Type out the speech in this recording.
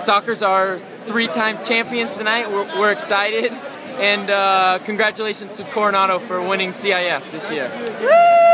Soccer's our three-time champions tonight. We're, we're excited. And uh, congratulations to Coronado for winning CIS this year. Woo!